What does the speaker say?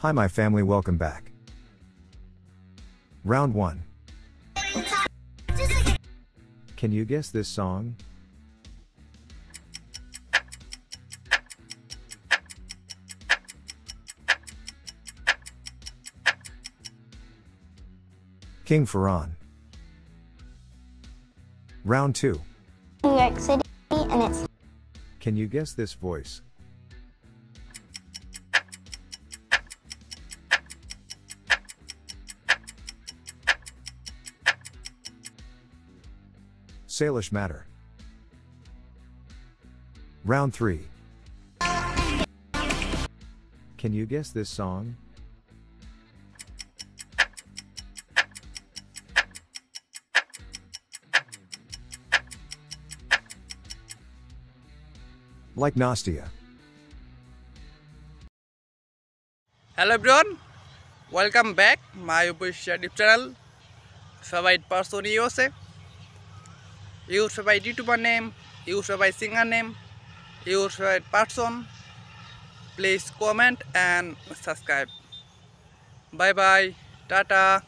Hi, my family, welcome back. Round 1. Can you guess this song? King Ferran. Round 2. New York City, and it's Can you guess this voice? Salish Matter. Round 3. Can you guess this song? Like Nastya. Hello everyone. Welcome back my YouTube channel. Favorite person USA used by YouTuber name, used by singer name, used by person. Please comment and subscribe. Bye bye. Tata.